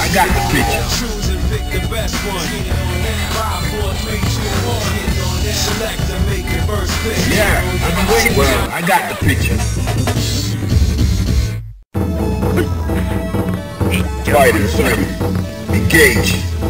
I got the picture. The. Yeah, been waiting. Well, I got the picture. Fighters ready. Engage.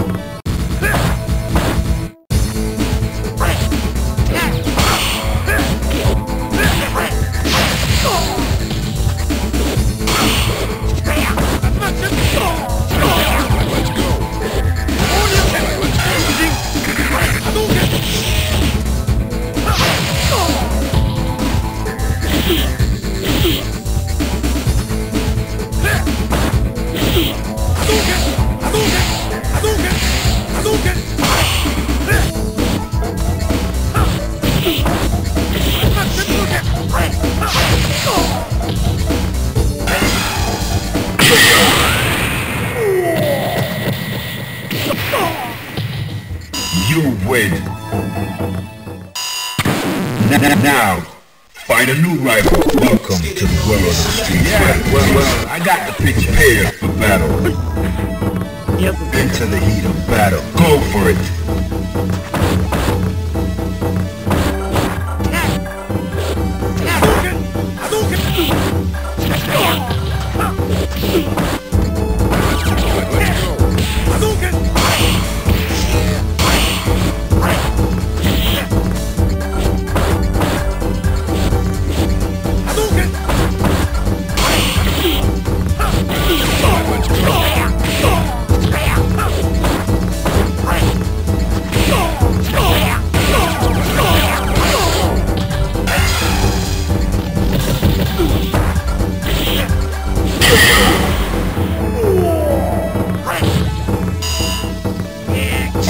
Win. N- Now, find a new rival. Welcome to the world of the street fighter. Well, well, I got the picture. Prepare for battle. Yep. Into the heat of battle. Go for it.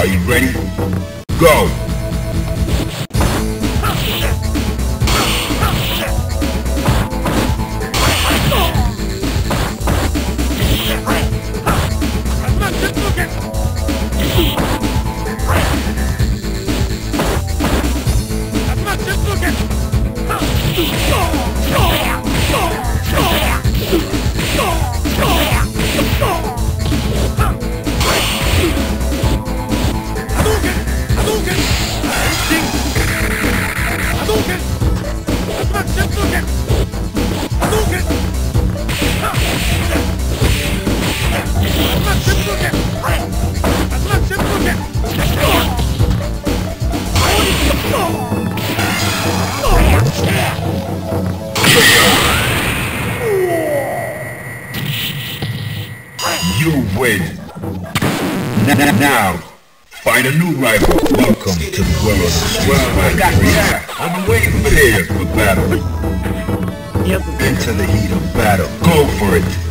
Are you ready? Go! Now, find a new rival. Welcome to the world of street well, I got. I've been waiting for Prepare for battle. Enter the heat of battle. Go for it.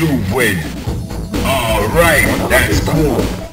You win. Alright, that's cool.